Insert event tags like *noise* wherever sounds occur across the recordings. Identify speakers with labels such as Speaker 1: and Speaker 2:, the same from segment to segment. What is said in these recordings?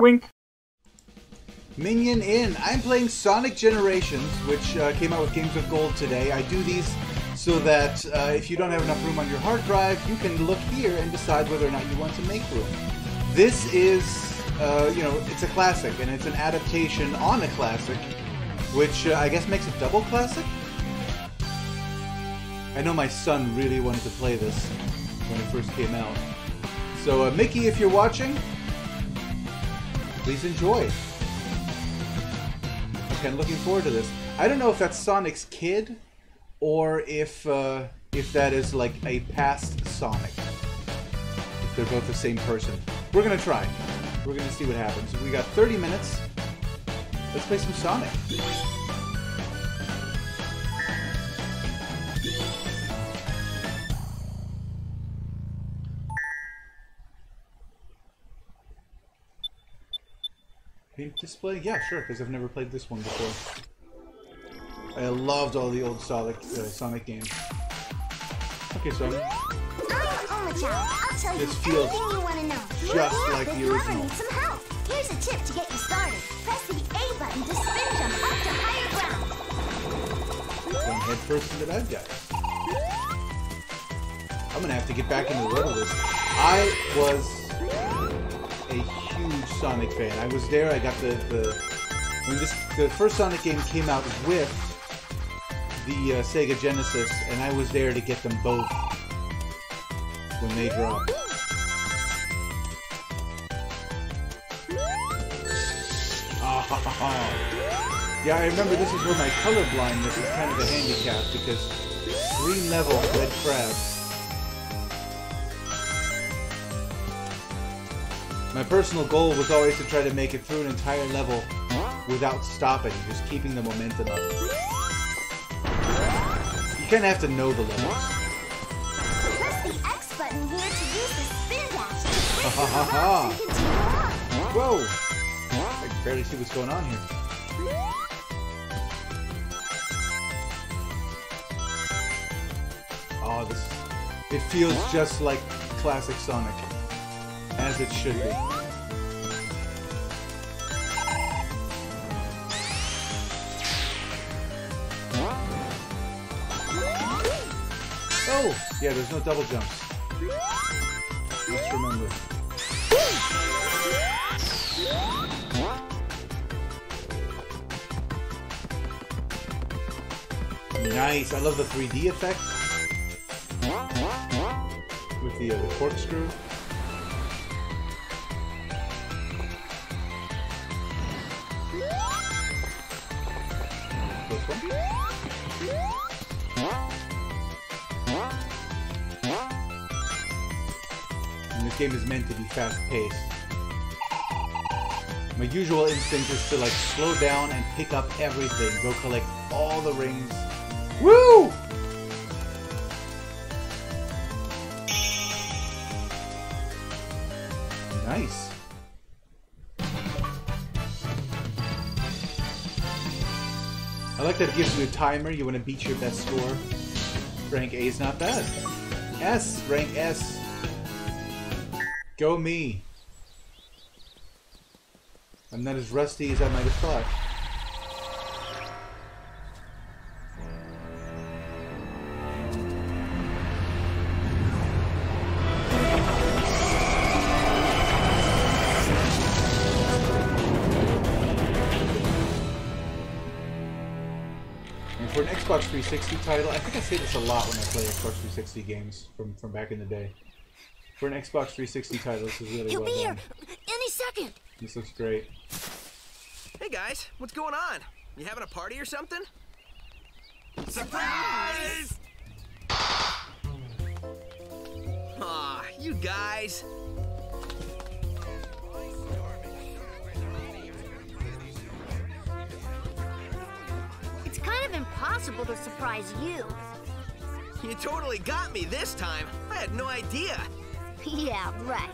Speaker 1: Wink.
Speaker 2: Minion in. I'm playing Sonic Generations, which uh, came out with Games of Gold today. I do these so that uh, if you don't have enough room on your hard drive, you can look here and decide whether or not you want to make room. This is, uh, you know, it's a classic, and it's an adaptation on a classic, which uh, I guess makes it double classic? I know my son really wanted to play this when it first came out. So, uh, Mickey, if you're watching, please enjoy. Okay, I'm looking forward to this. I don't know if that's Sonic's kid, or if uh, if that is like a past Sonic. If they're both the same person. We're gonna try. We're gonna see what happens. We got 30 minutes. Let's play some Sonic. Paint display? Yeah, sure, because I've never played this one before. I loved all the old Sonic, uh, Sonic games. Okay, so I'm,
Speaker 3: I'm Omochao. I'll tell
Speaker 2: This
Speaker 3: you
Speaker 2: feels
Speaker 3: anything you want to know.
Speaker 2: just like the
Speaker 3: you
Speaker 2: original.
Speaker 3: ever need some help. Here's a tip to get you started. Press the A button to spin jump up to higher ground.
Speaker 2: going head first into bad guys. I'm gonna have to get back in the rhythm of this. I was a huge Sonic fan. I was there. I got the the when this the first Sonic game came out with the uh, Sega Genesis, and I was there to get them both when they dropped. Ah, *laughs* yeah, I remember this is where my colorblindness is kind of a handicap because green level red crabs. My personal goal was always to try to make it through an entire level without stopping, just keeping the momentum up. You kind of have to know the levels.
Speaker 3: Press the X button here to use the spin dash to spin
Speaker 2: Ha, ha, ha,
Speaker 3: on.
Speaker 2: Whoa! I can barely see what's going on here. Oh, this. It feels just like classic Sonic. As it should be. Oh! Yeah, there's no double jumps. Remember. Nice. I love the 3D effect with the, uh, the corkscrew. And this game is meant to be fast-paced. My usual instinct is to like slow down and pick up everything, go collect all the rings. Woo! Nice. Like that it gives you a timer. You want to beat your best score. Rank A is not bad. S, rank S. Go me. I'm not as rusty as I might have thought. Xbox 360 title, I think I say this a lot when I play Xbox 360 games from, from back in the day. For an Xbox 360 title, this is really
Speaker 3: He'll
Speaker 2: well
Speaker 3: be here any second.
Speaker 2: This looks great.
Speaker 4: Hey guys, what's going on? You having a party or something?
Speaker 5: Surprise!
Speaker 4: Aw, you guys.
Speaker 3: kind of impossible to surprise you.
Speaker 4: You totally got me this time. I had no idea. *laughs*
Speaker 3: yeah, right.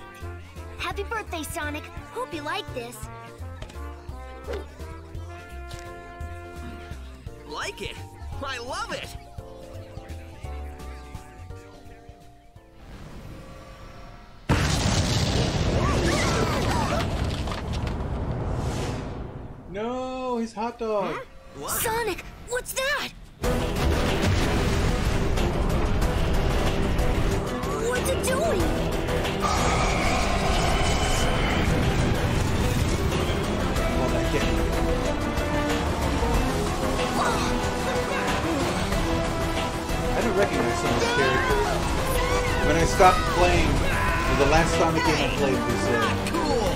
Speaker 3: Happy birthday, Sonic. Hope you like this.
Speaker 4: Like it? I love it!
Speaker 2: No, his hot dog.
Speaker 4: Huh?
Speaker 3: Sonic, what's that? What's it doing?
Speaker 2: Well, that can't. I don't recognize some of these characters. When I stopped playing, the last Sonic game I played was uh,
Speaker 4: Cool.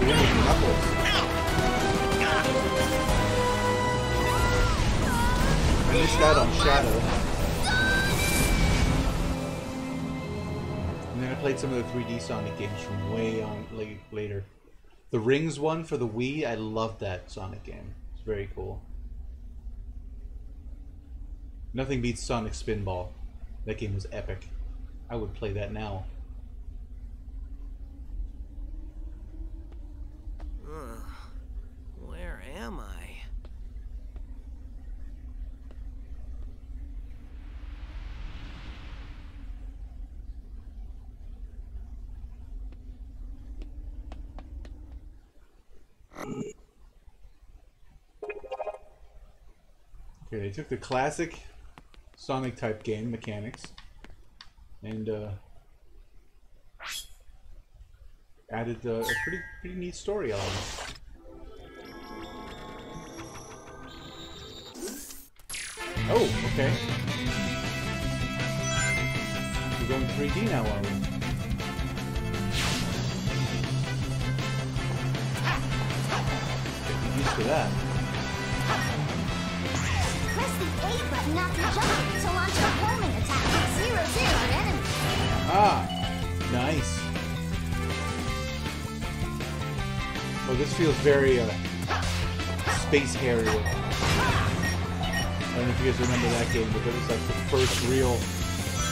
Speaker 2: the one with Knuckles. Missed out on Shadow. And then I played some of the 3D Sonic games from way on like, later. The Rings one for the Wii, I loved that Sonic game. It's very cool. Nothing beats Sonic Spinball. That game was epic. I would play that now.
Speaker 4: Ugh. Where am I?
Speaker 2: Okay, they took the classic Sonic type game mechanics and uh, added uh, a pretty pretty neat story element. Oh, okay. We're going 3D now, are we? Get used to that.
Speaker 3: Press the A button after jumping to launch a homing attack. Zero zero on enemies.
Speaker 2: Ah, nice. Oh, this feels very uh, Space Harrier. I don't know if you guys remember that game, but that was like the first real.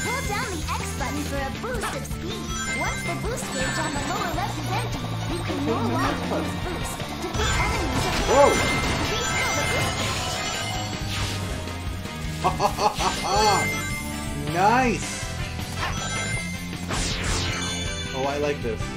Speaker 3: Hold down the X button for a boost of speed. Once the boost gauge on the lower left is empty, you can no longer use boost. Defeat enemies
Speaker 2: Whoa! *laughs* nice. Oh, I like this.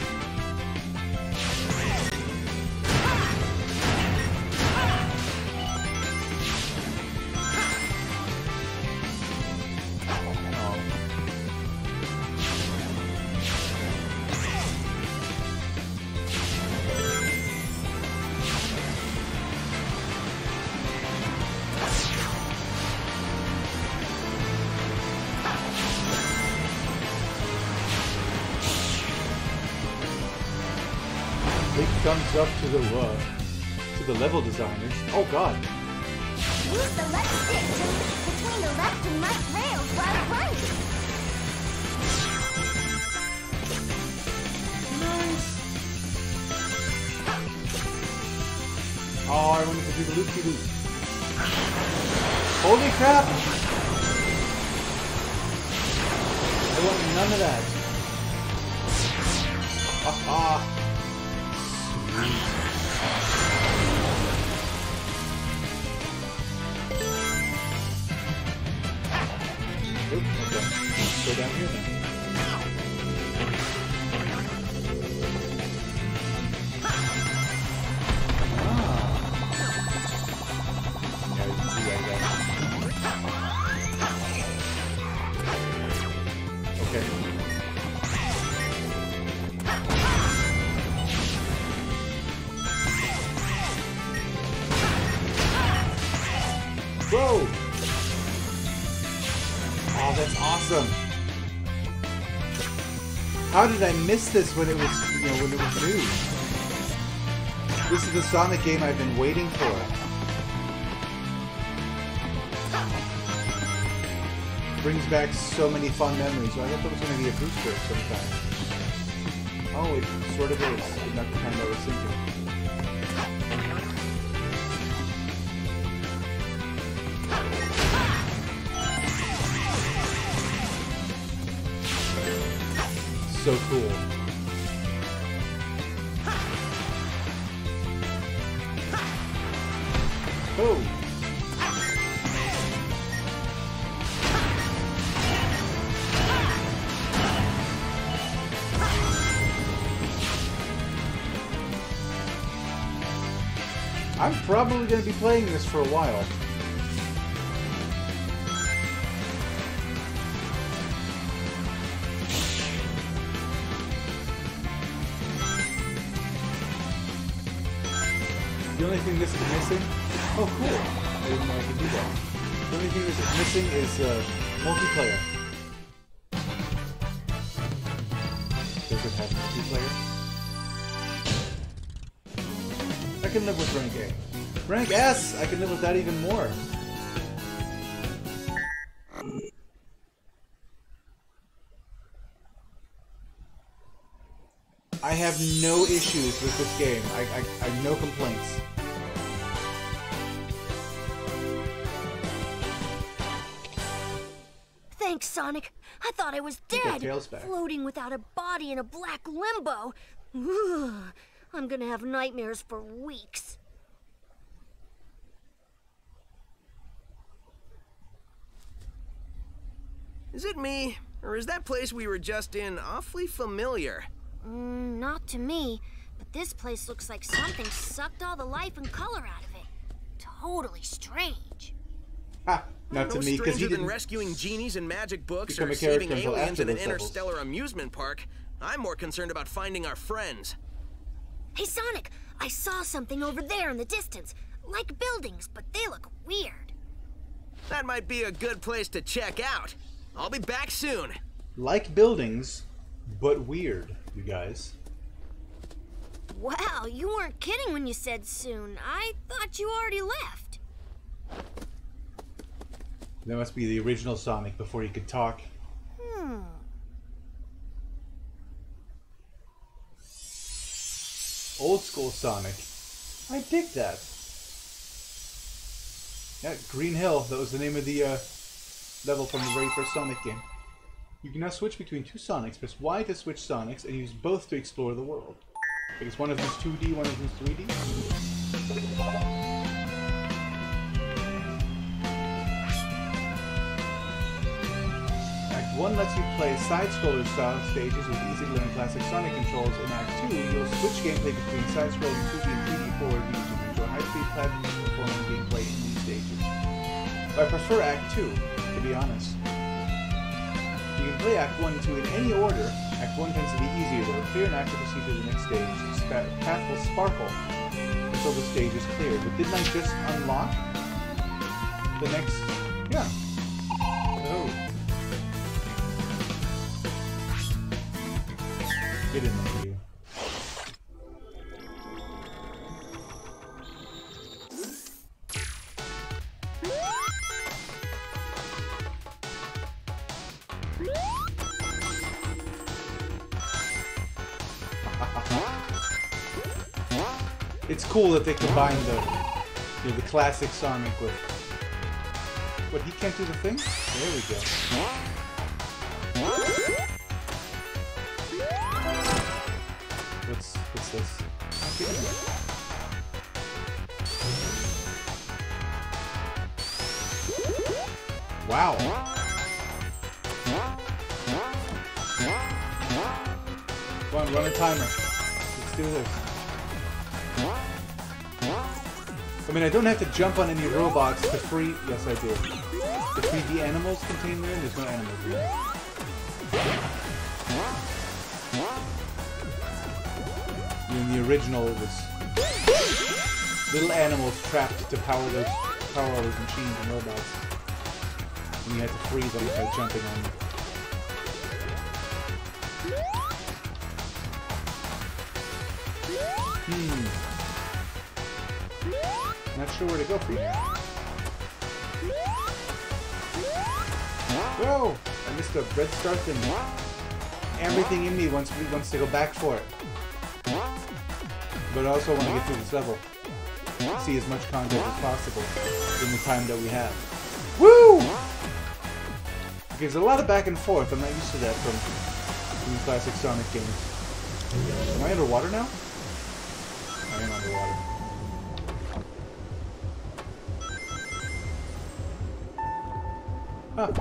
Speaker 2: Thumbs up to the uh, to the level designers. Oh God.
Speaker 3: Use the left stick to leap between the left and right rails while running.
Speaker 2: Oh, I wanted to do the loop de loop. Holy crap! I want none of that. Aha! How did I miss this when it was, you know, when it was new? This is the Sonic game I've been waiting for. Brings back so many fun memories. I thought there was going to be a booster of. Oh, it sort of is. Not the kind I was thinking. So cool. Oh! I'm probably going to be playing this for a while. Only thing this is missing... Oh, cool. I didn't know I could do that. The only thing this is missing is uh, multiplayer. Does it have multiplayer? I can live with rank A. Rank S! I can live with that even more. Have no issues with this game. I, I, I have no complaints.
Speaker 1: Thanks, Sonic. I thought I was dead, floating without a body in a black limbo. Ugh, I'm gonna have nightmares for weeks.
Speaker 4: Is it me, or is that place we were just in awfully familiar?
Speaker 1: Mm, not to me, but this place looks like something sucked all the life and color out of it. Totally strange.
Speaker 2: Ha! Not
Speaker 4: no
Speaker 2: to me, because
Speaker 4: stranger
Speaker 2: he
Speaker 4: than
Speaker 2: didn't.
Speaker 4: rescuing genies and magic books or saving aliens
Speaker 2: after
Speaker 4: in an
Speaker 2: those levels.
Speaker 4: interstellar amusement park. I'm more concerned about finding our friends.
Speaker 1: Hey, Sonic, I saw something over there in the distance. Like buildings, but they look weird.
Speaker 4: That might be a good place to check out. I'll be back soon.
Speaker 2: Like buildings, but weird, you guys.
Speaker 1: Wow, you weren't kidding when you said soon. I thought you already left.
Speaker 2: That must be the original Sonic before he could talk.
Speaker 1: Hmm.
Speaker 2: Old school Sonic. I dig that. Yeah, Green Hill. That was the name of the uh, level from the very first Sonic game. You can now switch between two Sonics. Press Y to switch Sonics and use both to explore the world. Guess one of them's 2D, one of them's 3D. Act 1 lets you play side-scroller style stages with easy-to-learn classic Sonic controls. In Act 2, you'll switch gameplay between side-scrolling 2D and 3D forward views to enjoy high-speed platforming gameplay in these stages. But I prefer Act 2, to be honest. You can play Act 1 and 2 in any order. Act 1 tends to be easier though. Clear an act to proceed to the next stage. The path will sparkle until the stage is cleared. But didn't I just unlock the next... Yeah. Oh. Get in there, cool that they combine the you know, the classic Sonic with what he can't do the thing? There we go. I don't have to jump on any robots to free. Yes, I do. To free the animals contained therein. There's no animals here. In the original, it was little animals trapped to power those power all those machines and robots, and you had to free them by jumping on them. Hmm. Not sure where to go from here. Whoa! I missed a red star thing. Everything in me wants wants to go back for it. But I also want to get through this level. See as much content as possible in the time that we have. Woo! There's a lot of back and forth. I'm not used to that from, from the classic Sonic games. Am I underwater now? just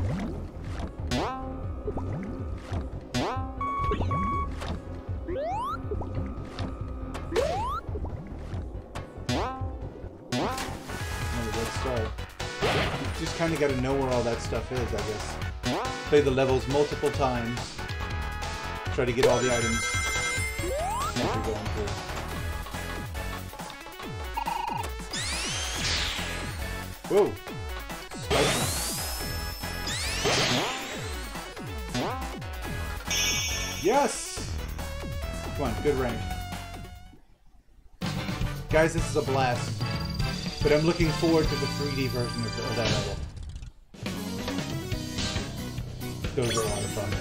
Speaker 2: kind of got to know where all that stuff is, I guess. Play the levels multiple times. Try to get all the items going. Whoa! Yes! Come on, good rank. Guys, this is a blast. But I'm looking forward to the 3D version of, the, of that level. Those are a lot of fun.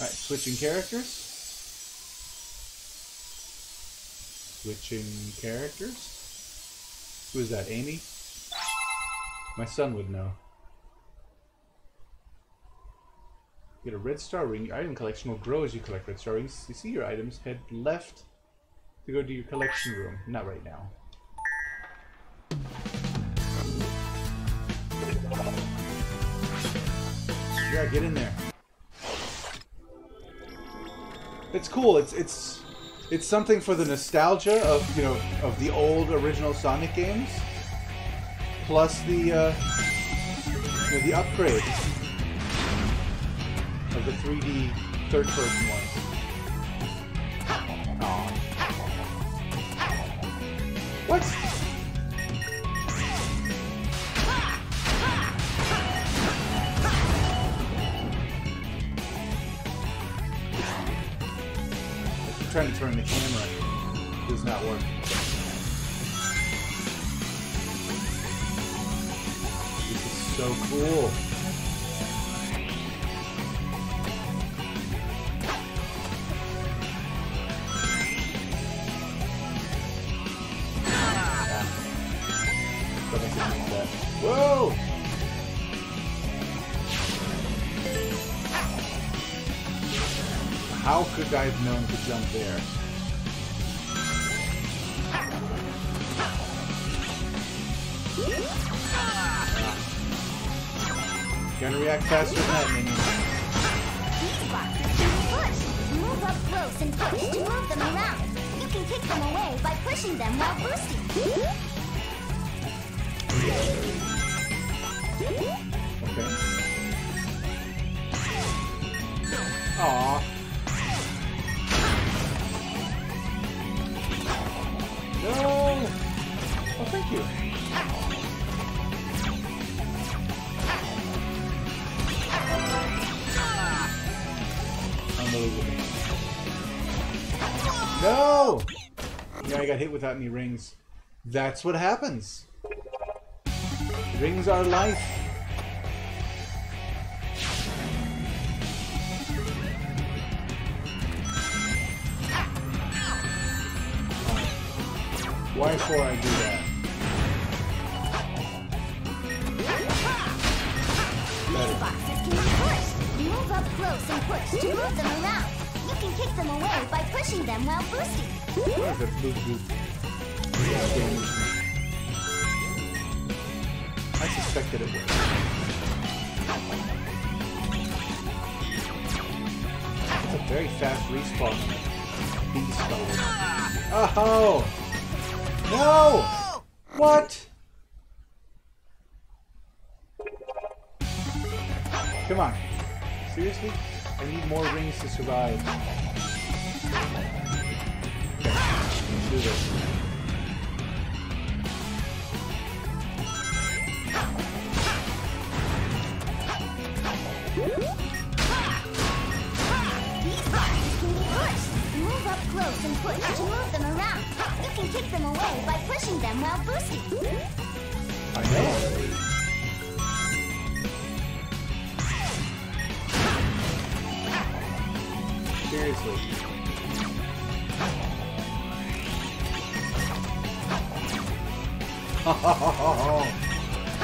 Speaker 2: Alright, switching characters. Switching characters. Who is that, Amy? My son would know. Get a red star ring. Your item collection will grow as you collect red star rings. You see your items, head left to go to your collection room. Not right now. Yeah, get in there. It's cool. It's it's it's something for the nostalgia of you know of the old original Sonic games, plus the uh, you know, the upgrades of the 3D third person ones. What? Does not work. This is so cool. Whoa! How could I have known to jump there? Faster than that, minion.
Speaker 3: These boxes can be pushed. Move up close and push to move them around. You can kick them away by pushing them while boosting.
Speaker 2: Okay. Aw. No! Oh, thank you. I got hit without any rings. That's what happens. Rings are life. Why before I do that?
Speaker 3: These
Speaker 2: Better.
Speaker 3: boxes can be pushed. Move up close and push to move them around. Can kick them away by pushing them while boosting.
Speaker 2: I suspected it would. It's a very fast respawn. Beast. Oh! No! What? Come on. Seriously? I need more rings to survive. Let's do this.
Speaker 3: These boxes can be pushed. Move up close and push to move them around. You can kick them away by pushing them while boosting.
Speaker 2: I know. Seriously. *laughs*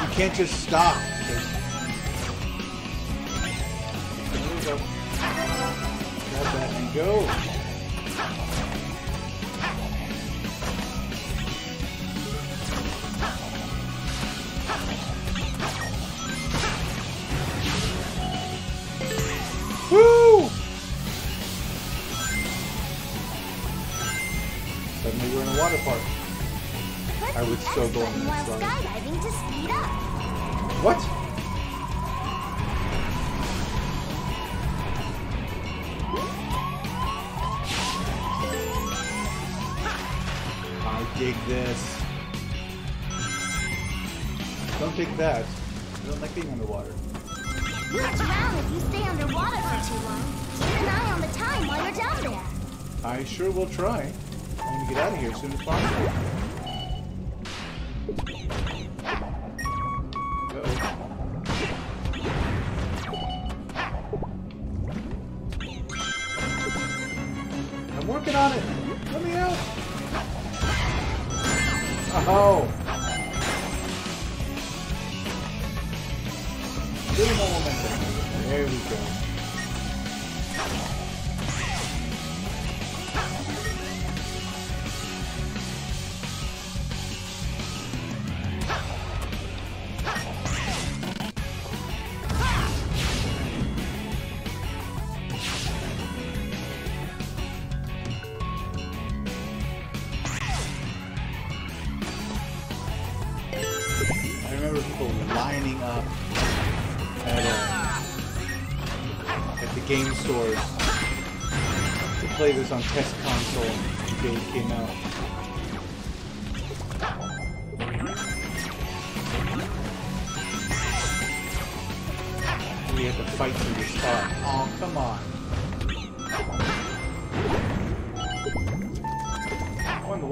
Speaker 2: you can't just stop. Grab that and go.
Speaker 3: To speed up.
Speaker 2: What? I dig this. Don't take that. I don't like being underwater.
Speaker 3: You'll drown if you stay underwater for too long. Keep an eye on the time while you're down there.
Speaker 2: I sure will try. I'm gonna get out of here as soon as possible. Oh. More momentum. There we go.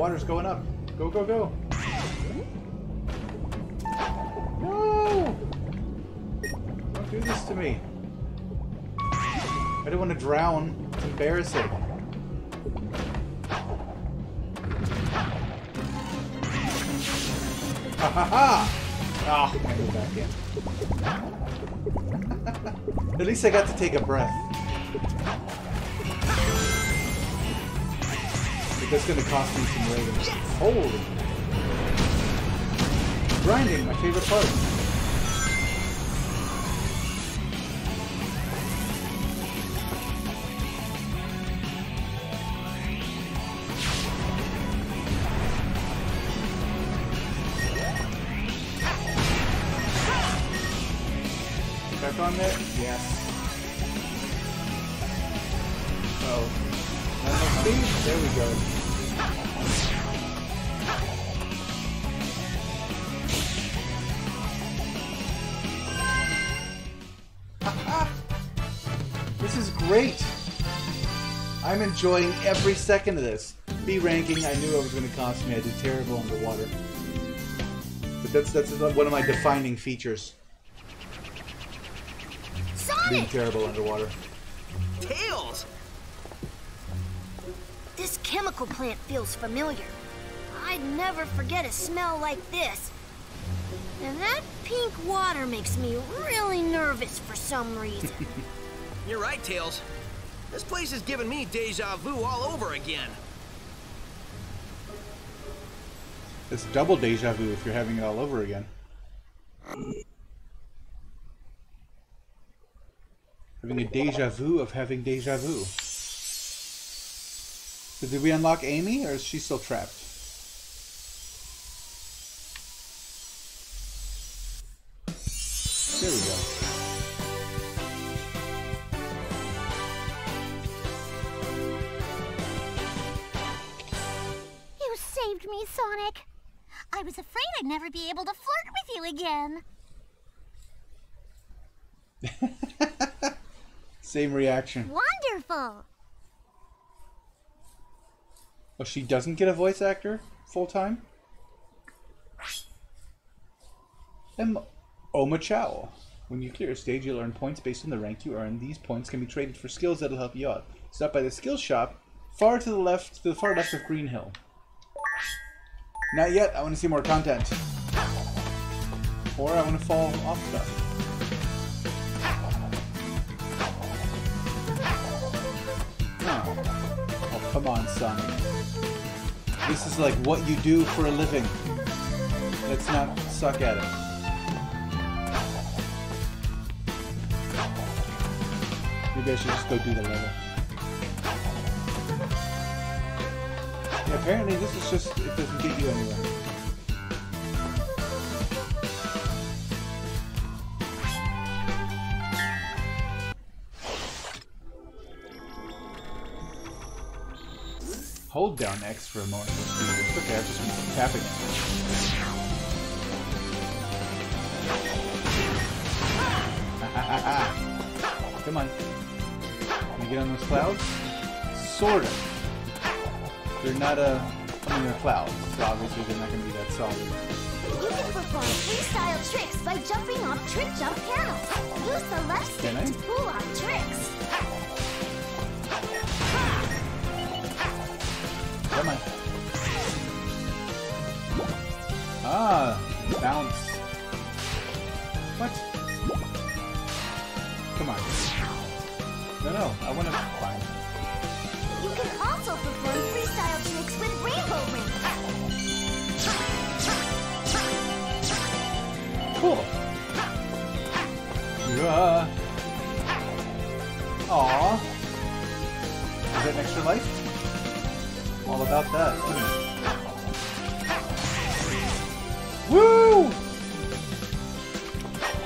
Speaker 2: Water's going up. Go, go, go. No! Don't do this to me. I don't want to drown. It's embarrassing. Ha ha ha! Ah, oh, I back in. *laughs* At least I got to take a breath. That's gonna cost me some ratings. Holy! Grinding, my favorite part. Great. I'm enjoying every second of this. B ranking, I knew it was going to cost me. I did terrible underwater. But that's that's one of my defining features. Sonic! Being
Speaker 1: Sonic!
Speaker 2: terrible underwater.
Speaker 4: Tails!
Speaker 1: This chemical plant feels familiar. I'd never forget a smell like this. And that pink water makes me really nervous for some reason. *laughs*
Speaker 4: You're right, Tails. This place is giving me deja vu all over again.
Speaker 2: It's double deja vu if you're having it all over again. Having a deja vu of having deja vu. So did we unlock Amy, or is she still trapped? There we go.
Speaker 3: Me, Sonic. I was afraid I'd never be able to flirt with you again. *laughs*
Speaker 2: Same reaction.
Speaker 3: Wonderful.
Speaker 2: Oh, she doesn't get a voice actor full time? M. Oma oh, Chow. When you clear a stage, you'll earn points based on the rank you earn. These points can be traded for skills that'll help you out. Stop by the skills shop, far to the left, to the far left of Green Hill. Not yet. I want to see more content. Or I want to fall off stuff. Oh. oh, come on, Sonic. This is like what you do for a living. Let's not suck at it. Maybe I should just go do the level. Yeah, apparently this is just, it doesn't get you anywhere. Hold down X for a moment. It's okay, I've just been tapping it. *laughs* Come on. Can you get on those clouds? Sort of. They're not a. I mean, they're clouds, so obviously they're not going to be that solid.
Speaker 3: You can perform freestyle tricks by jumping off trick jump panels. Use the left stick to pull off tricks.
Speaker 2: Come on. Ah, bounce. What? Come on. No, no, I want to climb.
Speaker 3: You can also perform
Speaker 2: Cool. Yeah. Aw. Is that an extra life? All about that. Woo! I'm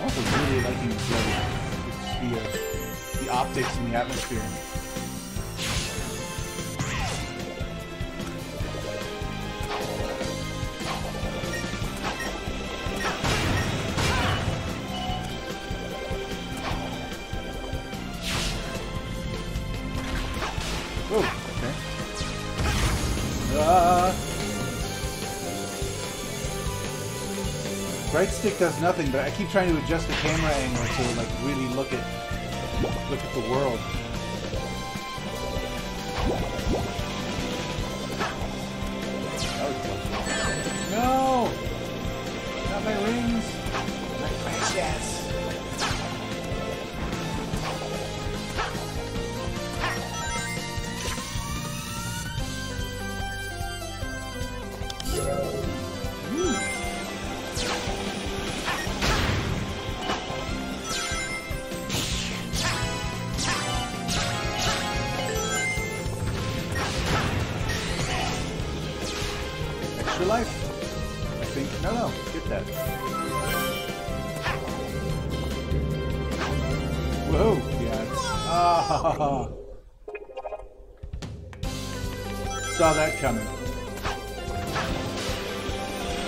Speaker 2: also really liking the, the, the optics and the atmosphere. Right stick does nothing, but I keep trying to adjust the camera angle to like really look at look at the world. No! Not my rings!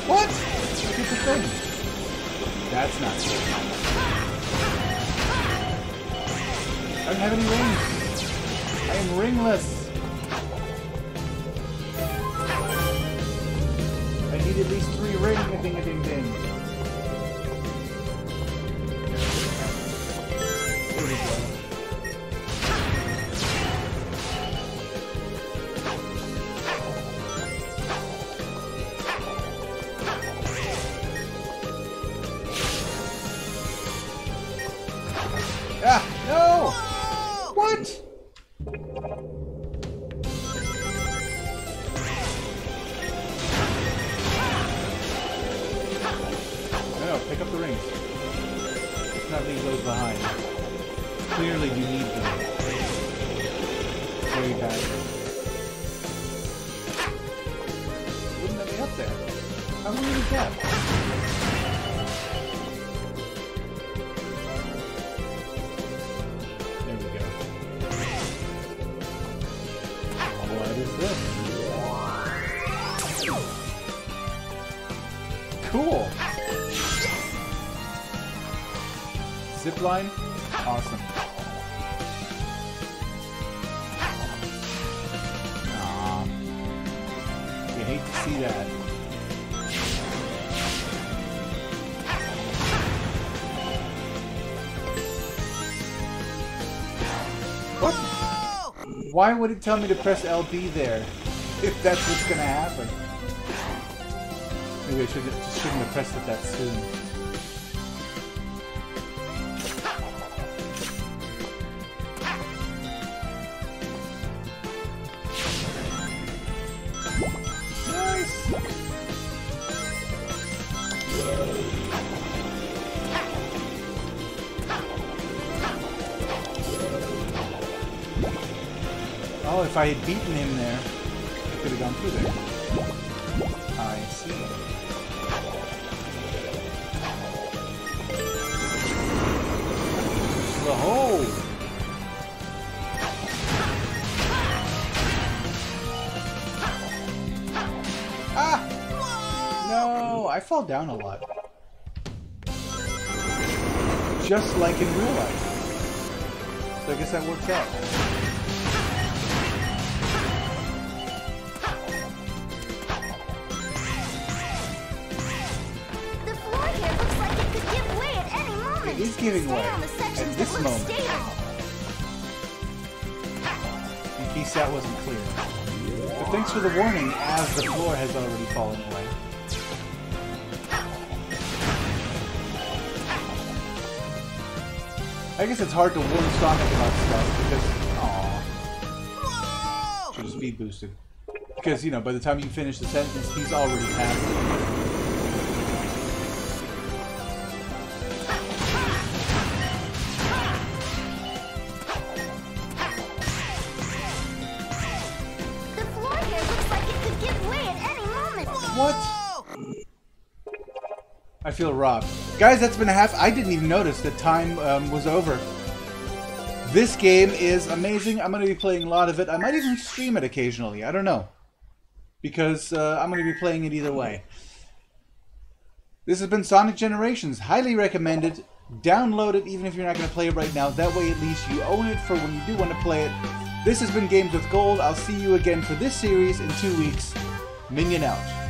Speaker 2: What? At the thing. That's not good. I don't have any rings. I am ringless. I need at least three ring a ding a ding ding. There we go. How weird is that? There we go. What is this? Cool. Zip Why would it tell me to press LB there? If that's what's gonna happen. Maybe I should shouldn't have pressed it that soon. If I had beaten him there. I could have gone through there. I see. The hole! Ah! No, I fall down a lot. Just like in real life. So I guess that works out. Giving
Speaker 3: Stay
Speaker 2: way
Speaker 3: on the sections
Speaker 2: at this moment. In case that wasn't clear. But thanks for the warning, as the floor has already fallen away. I guess it's hard to warn Sonic about stuff because, aw,
Speaker 4: Whoa!
Speaker 2: should have speed boosted. Because, you know, by the time you finish the sentence, he's already past feel robbed. Guys, that's been half. I didn't even notice that time um, was over. This game is amazing. I'm going to be playing a lot of it. I might even stream it occasionally. I don't know. Because uh, I'm going to be playing it either way. This has been Sonic Generations. Highly recommended. Download it even if you're not going to play it right now. That way at least you own it for when you do want to play it. This has been Games with Gold. I'll see you again for this series in two weeks. Minion out.